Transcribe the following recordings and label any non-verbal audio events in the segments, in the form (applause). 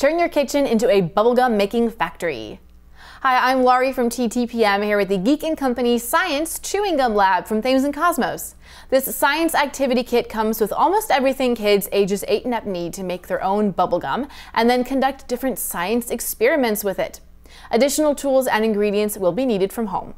Turn your kitchen into a bubblegum making factory. Hi, I'm Laurie from TTPM here with the Geek & Company Science Chewing Gum Lab from Thames and Kosmos. This science activity kit comes with almost everything kids ages 8 and up need to make their own bubblegum and then conduct different science experiments with it. Additional tools and ingredients will be needed from home.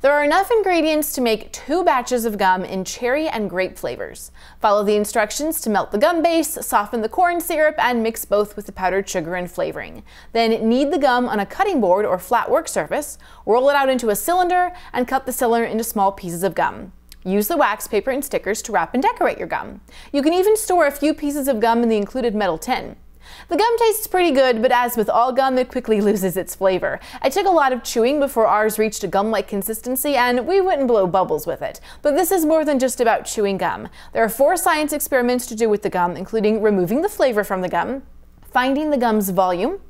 There are enough ingredients to make two batches of gum in cherry and grape flavors. Follow the instructions to melt the gum base, soften the corn syrup, and mix both with the powdered sugar and flavoring. Then knead the gum on a cutting board or flat work surface, roll it out into a cylinder, and cut the cylinder into small pieces of gum. Use the wax paper and stickers to wrap and decorate your gum. You can even store a few pieces of gum in the included metal tin. The gum tastes pretty good, but as with all gum, it quickly (laughs) loses its flavor. I took a lot of chewing before ours reached a gum-like consistency, and we wouldn't blow bubbles with it. But this is more than just about chewing gum. There are four science experiments to do with the gum, including removing the flavor from the gum, finding the gum's volume,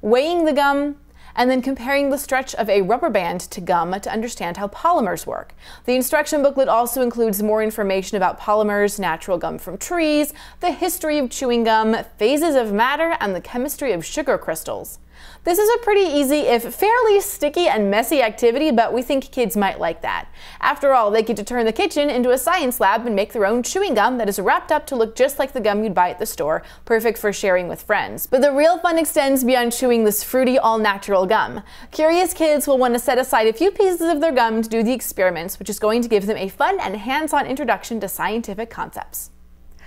weighing the gum, and then comparing the stretch of a rubber band to gum to understand how polymers work. The instruction booklet also includes more information about polymers, natural gum from trees, the history of chewing gum, phases of matter, and the chemistry of sugar crystals. This is a pretty easy, if fairly sticky and messy activity, but we think kids might like that. After all, they get to turn the kitchen into a science lab and make their own chewing gum that is wrapped up to look just like the gum you'd buy at the store, perfect for sharing with friends. But the real fun extends beyond chewing this fruity, all-natural gum. Curious kids will want to set aside a few pieces of their gum to do the experiments, which is going to give them a fun and hands-on introduction to scientific concepts.